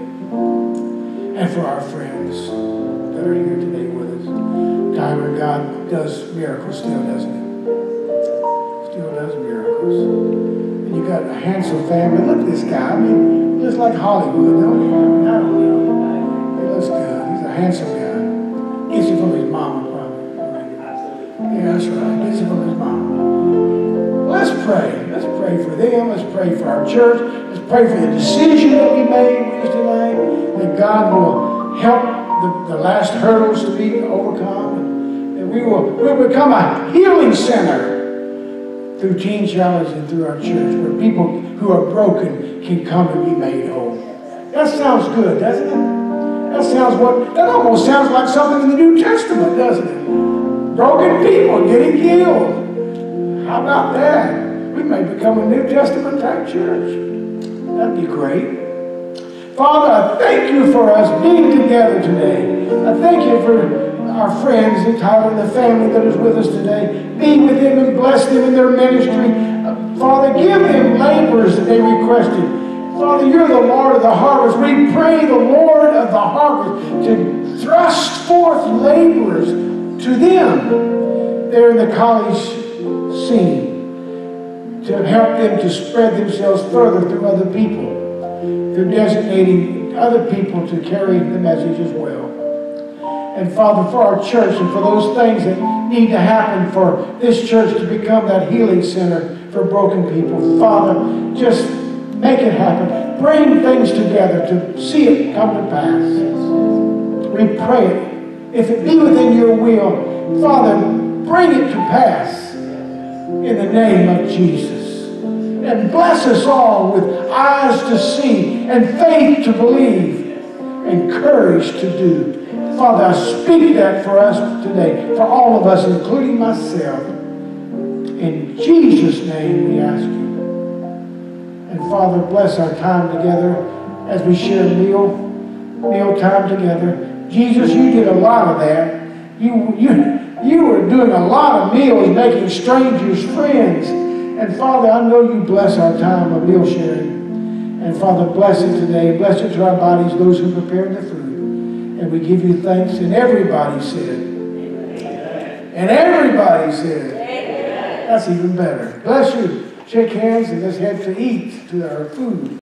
B: And for our friends that are here today with us. Tyler, God does miracles still, doesn't he? Still does miracles. And you got a handsome family. Look at this guy. I mean, he looks like Hollywood, don't he? I don't know. He looks good. He's a handsome guy. Gets it from his mama, probably. Yeah, that's right. Gets it from his mama. Let's pray. Let's pray for them. Let's pray for our church. Let's pray for the decision that we made Wednesday night. That God will help the, the last hurdles to be overcome. And we will we'll become a healing center through Teen Challenge and through our church, where people who are broken can come and be made whole. That sounds good, doesn't it? That sounds what that almost sounds like something in the New Testament, doesn't it? Broken people getting healed. How about that? We may become a New Testament type church. That'd be great. Father, I thank you for us being together today. I thank you for our friends and Tyler and the family that is with us today. Be with them and bless them in their ministry. Father, give them laborers that they requested. Father, you're the Lord of the harvest. We pray the Lord of the harvest to thrust forth laborers to them there in the college scene to help them to spread themselves further through other people, through designating other people to carry the message as well. And Father, for our church and for those things that need to happen for this church to become that healing center for broken people, Father, just make it happen. Bring things together to see it come to pass. We pray it. If it be within your will, Father, bring it to pass in the name of Jesus. And bless us all with eyes to see and faith to believe and courage to do. Father, I speak that for us today, for all of us, including myself. In Jesus' name we ask you. And Father, bless our time together as we share meal, meal time together. Jesus, you did a lot of that. You, you, you were doing a lot of meals, making strangers friends. And Father, I know you bless our time of meal sharing. And Father, bless it today. Bless it to our bodies, those who prepared the food. And we give you thanks. And everybody said, and everybody said, that's even better. Bless you. Shake hands and let's head to eat to our food.